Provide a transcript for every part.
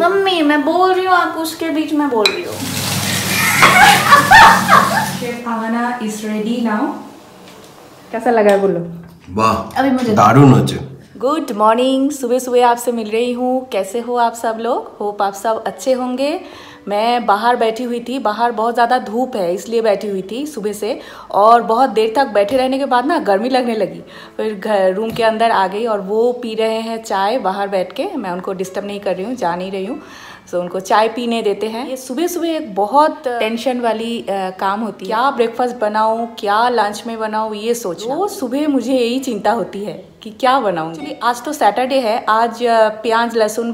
Mummy मैं बोल रही हूँ आप उसके बीच में बोल रही हूँ। शेफ इज़ रेडी नाउ कैसा लगा बोलो? वाह अभी मुझे दारुण हो गुड मॉर्निंग सुबह सुबह आपसे मिल रही हूँ। कैसे हो आप सब लोग? होप आप सब अच्छे होंगे। मैं बाहर बैठी हुई थी बाहर बहुत ज़्यादा धूप है इसलिए बैठी हुई थी सुबह से और बहुत देर तक बैठे रहने के बाद ना गर्मी लगने लगी। फिर घर रूम के अंदर आ गई और वो पी रहे हैं चाय बाहर बैठ के। मैं उनको डिस्टर्ब नहीं कर रही हूँ जा नहीं रही हूँ। सो उनको चाय पीने देते हैं। ये सुबह सुबह एक बहुत टेंशन वाली अ, काम होती है। क्या ब्रेकफास्ट बनाऊँ क्या लंच में बनाऊँ ये सोच सुबह मुझे यही चिंता होती है। कि क्या बनाऊँ एक्चुअली आज तो सैटरडे है आज प्याज लहसुन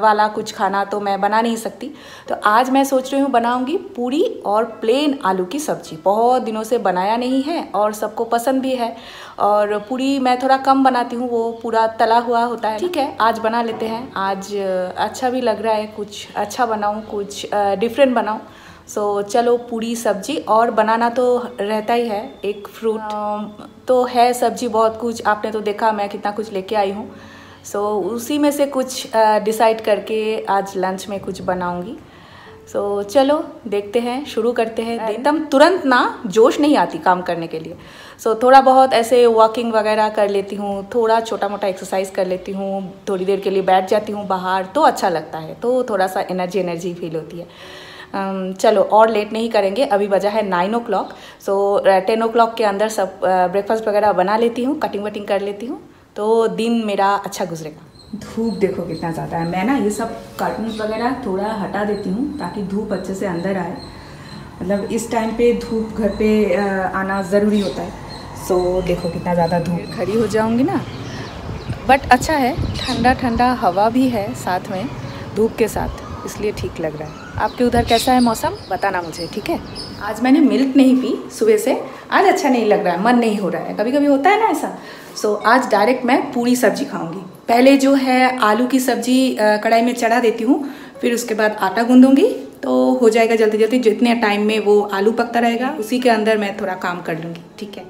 वाला कुछ खाना तो मैं बना नहीं सकती। तो आज मैं सोच रही हूँ बनाऊँगी पूरी और प्लेन आलू की सब्ज़ी। बहुत दिनों से बनाया नहीं है और सबको पसंद भी है और पूरी मैं थोड़ा कम बनाती हूँ वो पूरा तला हुआ होता है। ठीक है। आज बना लेते हैं आज अच्छा भी लग रहा है कुछ अच्छा बनाऊँ कुछ डिफरेंट बनाऊँ। सो चलो पूरी सब्ज़ी और बनाना तो रहता ही है एक फ्रूट तो है सब्ज़ी बहुत कुछ आपने तो देखा मैं कितना कुछ लेके आई हूँ। सो उसी में से कुछ डिसाइड करके आज लंच में कुछ बनाऊँगी। सो चलो देखते हैं शुरू करते हैं। एकदम तुरंत ना जोश नहीं आती काम करने के लिए। सो थोड़ा बहुत ऐसे वॉकिंग वगैरह कर लेती हूँ थोड़ा छोटा मोटा एक्सरसाइज कर लेती हूँ थोड़ी देर के लिए बैठ जाती हूँ बाहर तो अच्छा लगता है तो थोड़ा सा एनर्जी एनर्जी फील होती है। चलो और लेट नहीं करेंगे। अभी बजा है nine o'clock so ten o'clock के अंदर सब ब्रेकफास्ट वगैरह बना लेती हूँ कटिंग वटिंग कर लेती हूँ। तो दिन मेरा अच्छा गुजरेगा। धूप देखो कितना ज़्यादा है। मैं ना ये सब कार्टून वगैरह थोड़ा हटा देती हूँ ताकि धूप अच्छे से अंदर आए। मतलब इस टाइम पे धूप घर पे आना ज़रूरी होता है। सो so, देखो कितना ज़्यादा धूप। खड़ी हो जाऊँगी ना। बट अच्छा है ठंडा ठंडा हवा भी है साथ में धूप के साथ। इसलिए ठीक लग रहा है। आपके उधर कैसा है मौसम? बताना मुझे ठीक है? आज मैंने मिल्क नहीं पी सुबह से। आज अच्छा नहीं लग रहा है मन नहीं हो रहा है। कभी कभी होता है ना ऐसा? सो so, आज डायरेक्ट मैं पूरी सब्ज़ी खाऊँगी। पहले जो है आलू की सब्ज़ी कढ़ाई में चढ़ा देती हूँ फिर उसके बाद आटा गूंदूँगी तो हो जाएगा जल्दी जल्दी जितने टाइम में वो आलू पकता रहेगा उसी के अंदर मैं थोड़ा काम कर लूँगी ठीक है?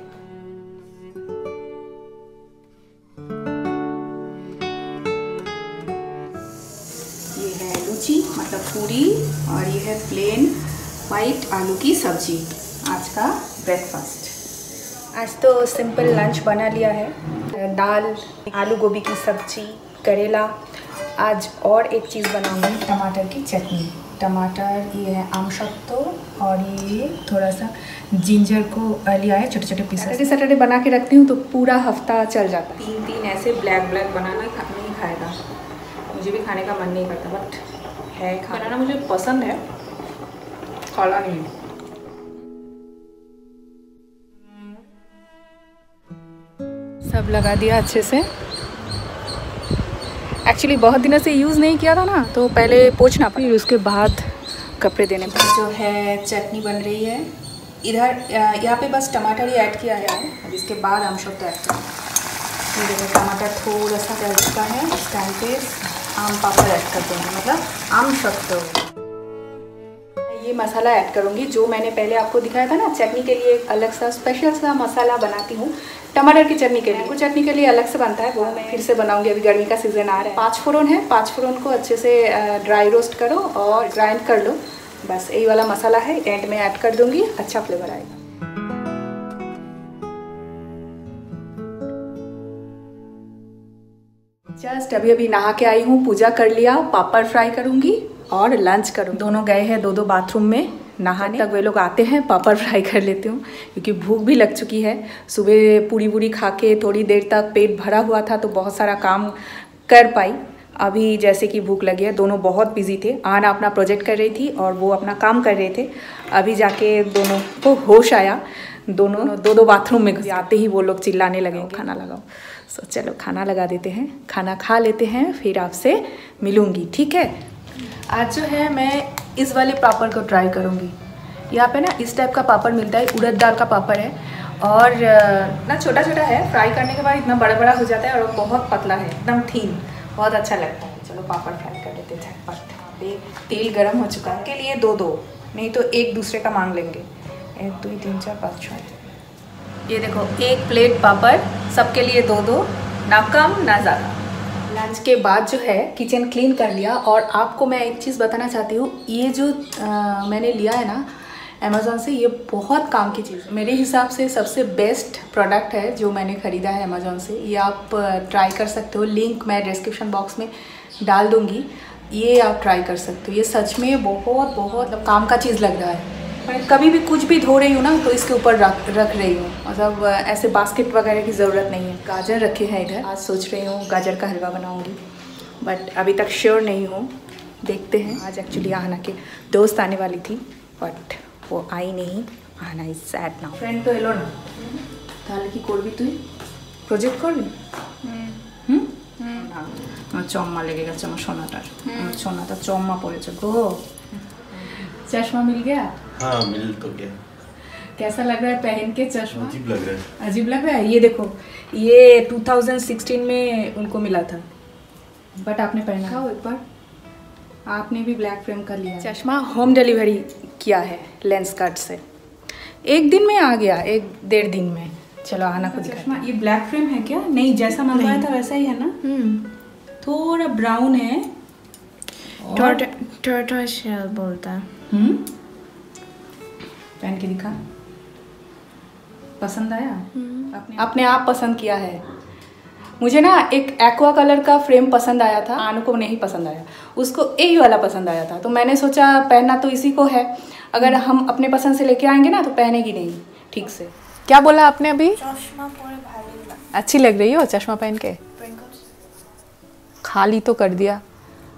लूची मतलब पूरी और ये है प्लेन वाइट आलू की सब्ज़ी आज का ब्रेकफास्ट आज तो सिंपल लंच बना लिया है दाल आलू गोभी की सब्ज़ी करेला आज और एक चीज़ बनाऊँगी टमाटर की चटनी टमाटर ये है आम शक्तो और ये थोड़ा सा जिंजर को लिया है छोटे छोटे पीस सैटरडे सैटरडे बना के रखती हूँ तो पूरा हफ़्ता चल जाता है तीन तीन ऐसे ब्लैक ब्लैक बनाना नहीं खाएगा मुझे भी खाने का मन नहीं करता बट है खाना। मुझे पसंद है। खाना नहीं। सब लगा दिया अच्छे से। एक्चुअली बहुत दिनों से यूज़ नहीं किया था ना तो पहले पोछना फिर उसके बाद कपड़े देने पर जो है, चटनी बन रही है। इधर यहाँ पे बस टमाटर ही ऐड किया है। अब इसके बाद हम शुद्ध ऐड करेंगे टमाटर थोड़ा सा चुका है। टाइम पे आम पापड़ ऐड कर देंगे मतलब आम शक्त ये मसाला ऐड करूँगी, जो मैंने पहले आपको दिखाया था ना, चटनी के लिए एक अलग सा स्पेशल सा मसाला बनाती हूँ, टमाटर की चटनी के लिए। कुछ चटनी के लिए अलग से बनता है, वो मैं फिर से बनाऊँगी, अभी गर्मी का सीज़न आ रहा है। पाँच फोरन है, पाँच फोरन को अच्छे से ड्राई रोस्ट करो और ग्राइंड कर लो। बस यही वाला मसाला है एंड में ऐड कर दूँगी अच्छा फ्लेवर आएगा। जस्ट अभी अभी नहा के आई हूँ, पूजा कर लिया, पापड़ फ्राई करूँगी और लंच करूँ दोनों गए हैं दो दो बाथरूम में, नहाने तक वे लोग आते हैं, पापड़ फ्राई कर लेती हूँ, क्योंकि भूख भी लग चुकी है। सुबह पूरी पूरी खा के थोड़ी देर तक पेट भरा हुआ था तो बहुत सारा काम कर पाई। अभी जैसे कि भूख लगी है, दोनों बहुत बिज़ी थे। आना अपना प्रोजेक्ट कर रही थी और वो अपना काम कर रहे थे। अभी जाके दोनों को होश आया। दोनों। दो दो बाथरूम में आते ही वो लोग चिल्लाने लगे खाना लगाओ। सो चलो खाना लगा देते हैं। खाना खा लेते हैं फिर आपसे मिलूँगी ठीक है? आज जो है मैं इस वाले पापड़ को ट्राई करूँगी। यहाँ पे ना इस टाइप का पापड़ मिलता है उड़द दाल का पापड़ है। और ना छोटा छोटा है फ्राई करने के बाद इतना बड़ा बड़ा हो जाता है और बहुत पतला है एकदम थीन बहुत अच्छा लगता है। चलो पापड़ फ्राई कर लेते हैं झटपट। तेल गर्म हो चुका है। के लिए दो दो नहीं तो एक दूसरे का मांग लेंगे। एक दो तीन चार पाँच छः ये देखो एक प्लेट पापड़ सबके लिए दो दो ना कम ना ज़्यादा। लंच के बाद जो है किचन क्लीन कर लिया और आपको मैं एक चीज़ बताना चाहती हूँ ये जो आ, मैंने लिया है ना अमेज़ोन से ये बहुत काम की चीज़ मेरे हिसाब से सबसे बेस्ट प्रोडक्ट है जो मैंने ख़रीदा है अमेज़ोन से। ये आप ट्राई कर सकते हो। लिंक मैं डिस्क्रिप्शन बॉक्स में डाल दूँगी। ये आप ट्राई कर सकते हो। ये सच में बहुत बहुत मतलब काम का चीज़ लग रहा है। कभी भी कुछ भी धो रही हूँ ना तो इसके ऊपर रख रख रही हूँ मतलब ऐसे बास्केट वगैरह की ज़रूरत नहीं है गाजर रखे हैं इधर आज सोच रही हूँ गाजर का हलवा बनाऊँगी बट अभी तक श्योर नहीं हूँ देखते हैं आज एक्चुअली आना के दोस्त आने वाली थी बट वो आई नहीं আনা ইজ স্যাড নাও ফ্রেন্ড তো এলো না তাহলে কি করবি তুই প্রজেক্ট করবি হুম আমার চম্মা লেগে গেছে আমার সোনাটার আমার সোনাটা চম্মা পড়েছে গো চশমা মিল গয়া हाँ मिल तो गया कैसा लग रहा है पहन के चश्मा? अजीब लग रहा है। अजीब लग रहा है? ये देखो ये 2016 में उनको मिला था बट आपने पहना खाओ एक बार। आपने भी ब्लैक फ्रेम का लिया चश्मा होम डिलीवरी किया है लेंस कार्ड से। एक दिन में आ गया एक डेढ़ दिन में। चलो आना को चश्मा ये ब्लैक फ्रेम है क्या? नहीं जैसा मंगवाया था वैसा ही है ना? थोड़ा ब्राउन है। टर्टल शेल बोलता। है हम्म? पहन के दिखा। पसंद आया? अपने अपने आप पसंद किया है। मुझे ना एक एक्वा कलर का फ्रेम पसंद आया था आनू को नहीं पसंद आया। उसको यही वाला पसंद आया था। तो मैंने सोचा पहनना तो इसी को है। अगर हम अपने पसंद से लेके आएँगे ना तो पहनेगी नहीं। ठीक से। क्या बोला आपने अभी? चश्मा पूरे भारी लगा अच्छी लग रही हो चश्मा पहन के? खाली तो कर दिया।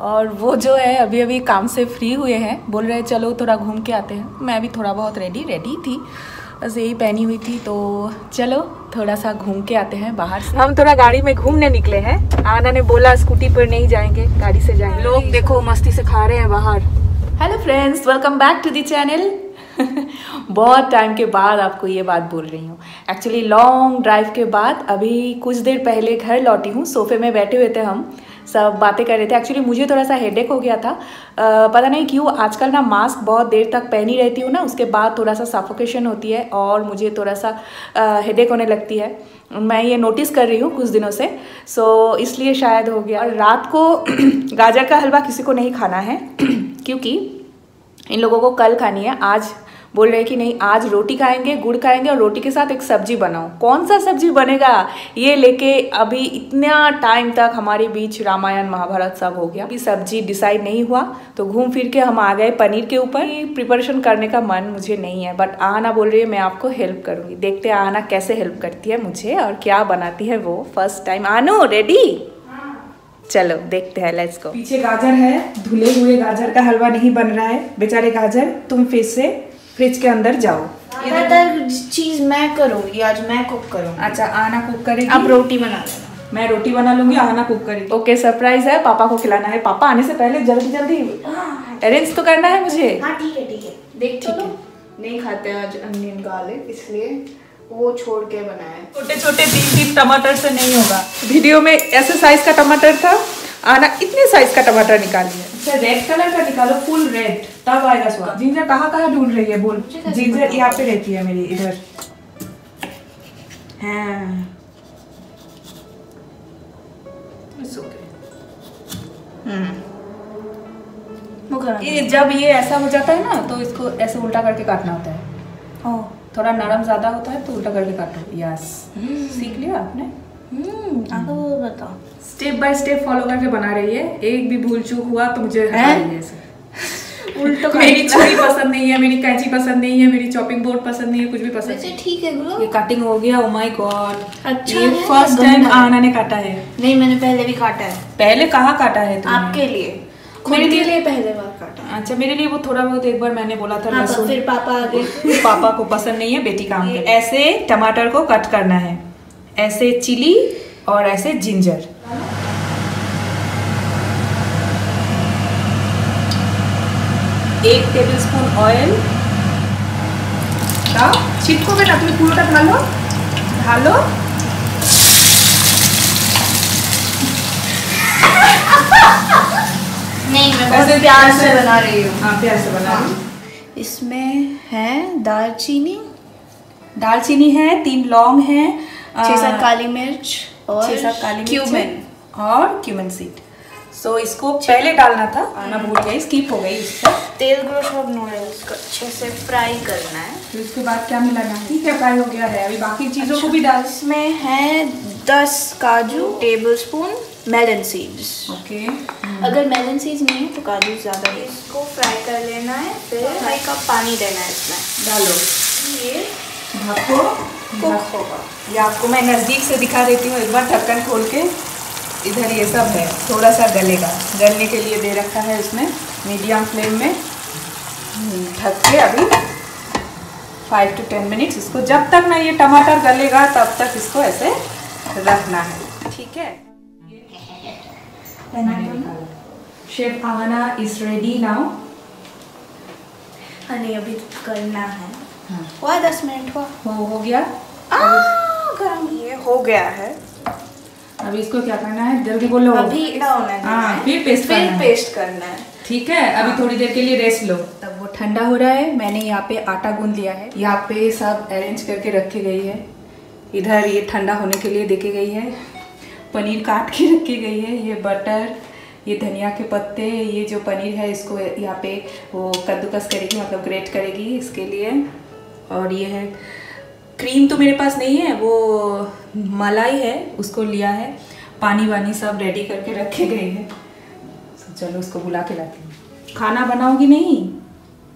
और वो जो है अभी अभी काम से फ्री हुए हैं। बोल रहे हैं चलो थोड़ा घूम के आते हैं। मैं भी थोड़ा बहुत रेडी रेडी थी। बस यही पहनी हुई थी तो चलो थोड़ा सा घूम के आते हैं बाहर से। हम थोड़ा गाड़ी में घूमने निकले हैं। आना ने बोला स्कूटी पर नहीं जाएँगे गाड़ी से जाएँगे। लोग देखो मस्ती से खा रहे हैं बाहर। Hello friends welcome back to the channel बहुत टाइम के बाद आपको ये बात बोल रही हूँ। एक्चुअली लॉन्ग ड्राइव के बाद अभी कुछ देर पहले घर लौटी हूँ। सोफे में बैठे हुए थे हम। सब बातें कर रहे थे। एक्चुअली मुझे थोड़ा सा हेडेक हो गया था। अ, पता नहीं क्यों आजकल ना मास्क बहुत देर तक पहनी रहती हूँ ना उसके बाद थोड़ा सा सफोकेशन होती है और मुझे थोड़ा सा हेडेक होने लगती है। मैं ये नोटिस कर रही हूँ कुछ दिनों से सो इसलिए शायद हो गया। और रात को गाजर का हलवा किसी को नहीं खाना है क्योंकि इन लोगों को कल खानी है। आज बोल रहे कि नहीं, आज रोटी खाएँगे, गुड़ खाएँगे और रोटी के साथ एक सब्ज़ी बनाओ। कौन सा सब्ज़ी बनेगा? ये लेके अभी इतना टाइम तक हमारे बीच रामायण, महाभारत सब हो गया। अभी सब्ज़ी डिसाइड नहीं हुआ तो घूम फिर के हम आ गए पनीर के ऊपर। प्रिपरेशन करने का मन मुझे नहीं है बट आना बोल रही है, मैं आपको हेल्प करूँगी। देखते हैं आना कैसे हेल्प करती है मुझे और क्या बनाती है वो फ़र्स्ट टाइम आनो रेडी चलो, देखते हैं लेट्स गो पीछे गाजर है, धुले हुए गाजर का हलवा नहीं बन रहा है। बेचारे गाजर, तुम फिर से फ्रिज के अंदर जाओ। ज़्यादातर चीज़ मैं करूँगी आज मैं कुक करूँगी। अच्छा आना कुक करेगी? आप रोटी बना लेना। मैं रोटी बना लूँगी आना कुक करेगी। ओके सरप्राइज़ है पापा को खिलाना है। पापा आने से पहले जल्दी जल्दी अरेंज तो करना है मुझे। हाँ ठीक है ठीक है। देख ठीक है। नहीं खाते आज अनियन गार्लिक इसलिए वो छोड़ के बनाया। छोटे छोटे तीन तीन टमाटर से नहीं होगा। वीडियो में ऐसे साइज़ का टमाटर था। आना इतने साइज़ का टमाटर निकालिए। अच्छा रेड कलर का निकालो फुल रेड तब आएगा स्वाद जिंजर कहाँ कहाँ ढूंढ रही है बोल। जिंजर यहाँ पे रहती है मेरी इधर। हाँ। करा ये जब ये ऐसा हो जाता है ना तो इसको ऐसे उल्टा करके काटना होता है। ओ। थोड़ा नरम ज़्यादा होता है तो उल्टा करके काटो। यस सीख लिया आपने? हम्म। बताओ। स्टेप बाय स्टेप फॉलो करके बना रही है। एक भी भूल चूक हुआ तो मुझे है? उल्टो मेरी छुरी पसंद नहीं है मेरी कैंची पसंद नहीं है मेरी चॉपिंग बोर्ड पसंद नहीं है कुछ भी पसंद नहीं। ठीक है गुरु। ये कटिंग हो गया ओ माय गॉड अच्छा ये फ़र्स्ट टाइम आना ने काटा है। नहीं मैंने पहले भी काटा है। पहले कहाँ काटा है तुमने? आपके लिए। मेरे लिए- लिए? पहले बार काटा अच्छा मेरे लिए वो थोड़ा बहुत एक बार मैंने बोला था लहसुन फिर पापा आ गए। पापा को पसंद नहीं है बेटी काम करे ऐसे टमाटर को कट करना है। ऐसे चिली और ऐसे जिंजर। एक टेबल स्पून ऑयल দাও ছিটকবে না তুমি পুরোটা ঢালো ঢালো नहीं मैं वैसे बहुत प्यार ऐसे- से बना रही हूँ हाँ प्यार से बना लो इसमें है दालचीनी दालचीनी है तीन लौंग है छह सात काली मिर्च और छह सात काली मिर्च क्यूमिन और क्यूमन सीड सो so, इसको पहले डालना था। मैं भूल गई स्किप हो गई इसको तेल ग्रोश और नूडल्स को अच्छे से फ्राई करना है। फिर उसके बाद क्या मिलाना ठीक है फ्राई हो गया है। अभी बाकी चीज़ों अच्छा। को भी डाल। इसमें है दस काजू tablespoon melon seeds okay अगर मेलन सीड्स नहीं है तो काजू ज़्यादा है। इसको फ्राई कर लेना है फिर फ्राई का पानी देना है इसमें। डालो। ये ढको। कुक होगा। ये आपको मैं नज़दीक से दिखा देती हूँ एक बार ढक्कन खोल के। इधर ये सब है थोड़ा सा गलेगा। गलने के लिए दे रखा है इसमें मीडियम फ्लेम में। ढक के अभी फाइव टू टेन मिनट्स इसको जब तक ना ये टमाटर गलेगा तब तक इसको ऐसे रखना है। ठीक है? Chef Aahana is ready now honey अभी करना है। हाँ। हुआ दस मिनट हुआ? हो हो गया। आ, गरम। ये हो गया है। अभी इसको क्या करना है? जल्दी बोलो। अभी है फिर पेस्ट करना फिर है। पेस्ट करना है। ठीक है अभी हाँ। थोड़ी देर के लिए रेस्ट लो। तब वो ठंडा हो रहा है मैंने यहाँ पे आटा गूंद लिया है। यहाँ पे सब अरेंज करके रखी गई है। इधर ये ठंडा होने के लिए देखी गई है। पनीर काट के रखी गई है। ये बटर ये धनिया के पत्ते ये जो पनीर है इसको यहाँ पे वो कद्दूकस करेगी मतलब ग्रेट करेगी इसके लिए। और ये है क्रीम तो मेरे पास नहीं है वो मलाई है उसको लिया है पानी वानी सब रेडी करके रखे गए हैं। तो चलो उसको बुला के लाती हूँ। खाना बनाओगी नहीं?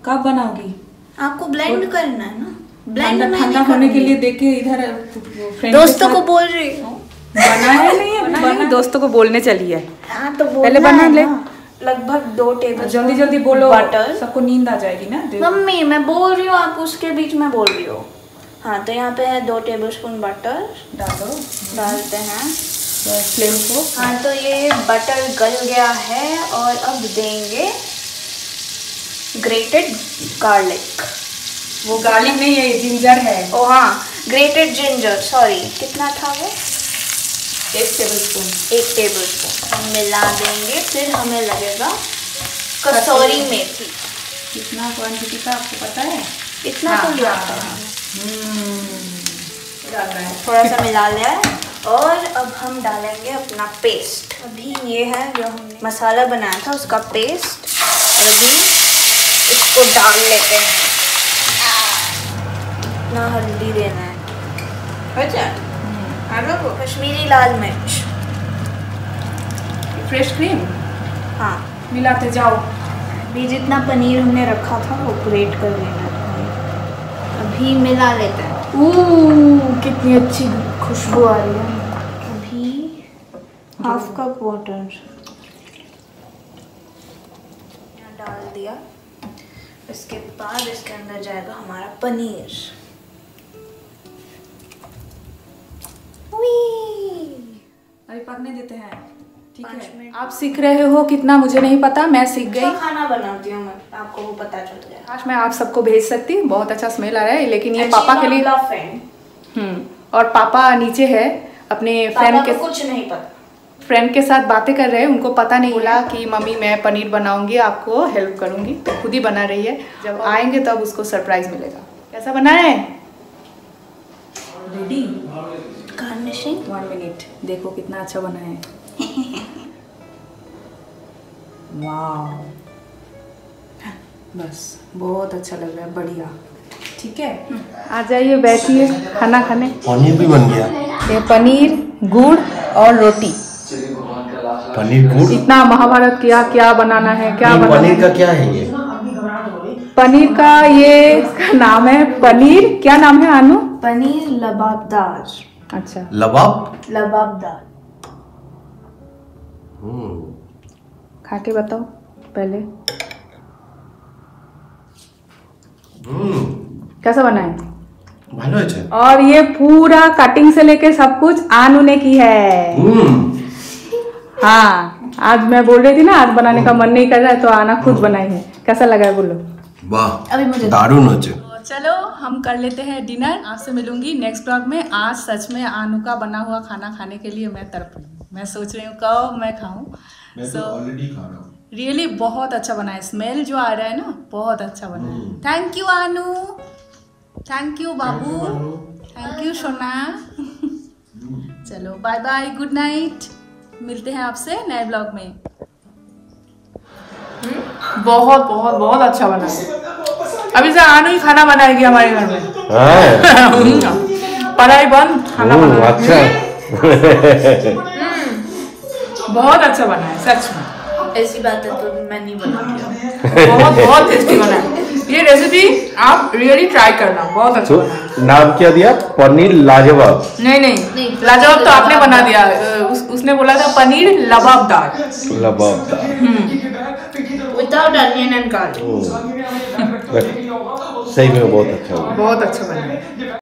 कब बनाओगी आपको ब्लेंड करना है ना? ब्लेंड ठंडा होने के लिए देख के इधर दोस्तों को बोल रही हूँ। बना है नहीं अभी बना दोस्तों को बोलने चली है हाँ तो पहले बना ले। लगभग दो टेबल जल्दी जल्दी बोलो बटर सबको नींद आ जाएगी ना? मम्मी मैं बोल रही हूँ आप उसके बीच में बोल रही हो। हाँ तो यहाँ पे है दो टेबल स्पून बटर डालो डालते हैं। फ्लेम को। हाँ तो ये बटर गल गया है और अब देंगे ग्रेटेड गार्लिक वो गार्लिक नहीं है ये जिंजर है। ओ हाँ ग्रेटेड जिंजर सॉरी कितना था वो? एक टेबल स्पून एक टेबल स्पून हम मिला देंगे फिर हमें लगेगा कसूरी मेथी। कितना क्वांटिटी का आपको पता है? इतना तो हाँ, लिया हम्म, है थोड़ा सा मिला लिया है और अब हम डालेंगे अपना पेस्ट अभी ये है जो हमने मसाला बनाया था उसका पेस्ट और अभी इसको डाल लेते हैं। इतना हल्दी देना है। अच्छा? कश्मीरी लाल मिर्च। फ्रेश क्रीम हाँ। मिलाते जाओ। अभी जितना पनीर हमने रखा था वो ग्रेट कर लेना। है अभी मिला लेते हैं। कितनी अच्छी खुशबू आ रही है। अभी हाफ़ कप वाटर डाल दिया। इसके बाद इसके अंदर जाएगा हमारा पनीर। अभी पकने देते हैं। ठीक है। मिनट। आप सीख रहे हो कितना मुझे नहीं पता मैं सीख गई। अच्छा खाना बनाती हूँ मैं आपको वो पता चल जाए। काश मैं आप सबको भेज सकती हूँ बहुत अच्छा स्मेल आ रहा है लेकिन ये पापा के लिए हम्म और पापा नीचे है अपने फ्रेंड के कुछ नहीं पता। फ्रेंड के साथ बातें कर रहे हैं उनको पता नहीं बोला कि मम्मी मैं पनीर बनाऊँगी आपको हेल्प करूँगी तो खुद ही बना रही है। जब आएँगे तब तो उसको सरप्राइज़ मिलेगा। कैसा बना है? रेडी गार्निशिंग वन मिनट देखो कितना अच्छा बना है। वाह बस बहुत अच्छा लग रहा है बढ़िया। ठीक है? आ जाइए बैठिए खाना खाने। पनीर भी बन गया। ये पनीर गुड़ और रोटी। पनीर गुड़? इतना महाभारत किया क्या बनाना है क्या बनाना पनीर का क्या है ये? पनीर का ये इसका नाम है पनीर। क्या नाम है आनू पनीर लबाबदार। अच्छा। लबाब? लबाबदार। खा के बताओ पहले हम्म, कैसा बना है ভালো হয়েছে और ये पूरा कटिंग से लेके सब कुछ आनू ने की है হুম हाँ आज मैं बोल रही थी ना आज बनाने का मन नहीं कर रहा है तो आना खुद बनाई है कैसा लगा है बोलो বাহ अभी मुझे দারুণ হচ্ছে चलो हम कर लेते हैं डिनर आपसे मिलूंगी नेक्स्ट ब्लॉग में आज सच में आनू का बना हुआ खाना खाने के लिए मैं तड़प रही हूँ मैं सोच रही हूँ कब मैं खाऊँ। सो ऑलरेडी खा रहा हूँ। रियली बहुत अच्छा बना है। स्मेल जो आ रहा है ना बहुत अच्छा बना है। Thank you Anu thank you Babu thank you सोना चलो बाय बाय गुड नाइट मिलते हैं आपसे नए ब्लॉग में। हम्म? बहुत बहुत बहुत अच्छा बना है। अभी से आनू ही खाना बनाएगी हमारे घर में। हाँ। पढ़ाई बंद खाना बना अच्छा। हम्म? बहुत अच्छा बना है सच में। ऐसी बात है तो मैं नहीं बनाऊँगी बहुत बहुत टेस्टी बना है। ये रेसिपी आप रियली ट्राई करना बहुत अच्छा तो बना है। नाम क्या दिया? पनीर लाजवाब। नहीं नहीं नहीं, लाजवाब तो आपने बना दिया उस, उसने बोला था paneer lababdar lababdar without onion and garlic. सही में बहुत अच्छा बहुत अच्छा बना है।